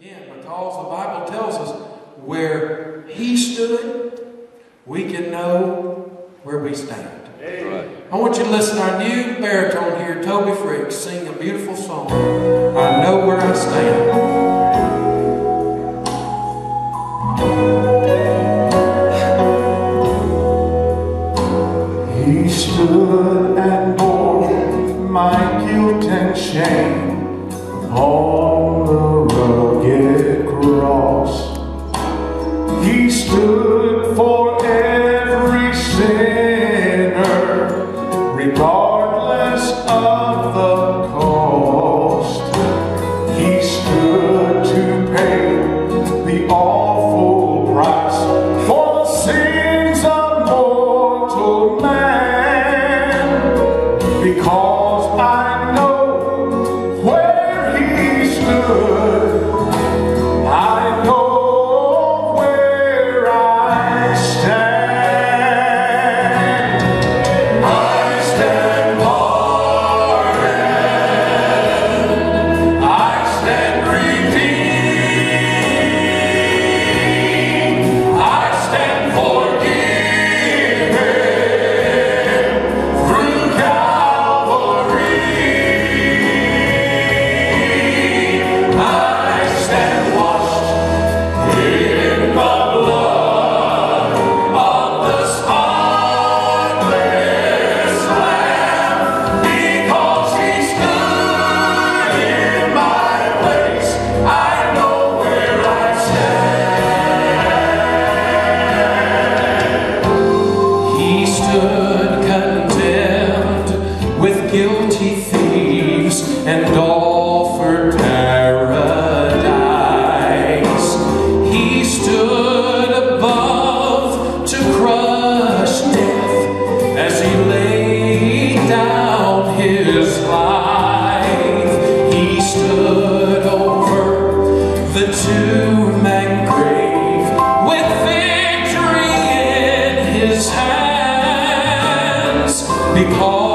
Again, because the Bible tells us where he stood, we can know where we stand. Right. I want you to listen to our new baritone here, Toby Fricks, sing a beautiful song. I know where I stand. He stood and bore my guilt and shame on the rugged cross. He stood guilty thieves and all for paradise. He stood above to crush death as he laid down his life. He stood over the tomb and grave with victory in his hands because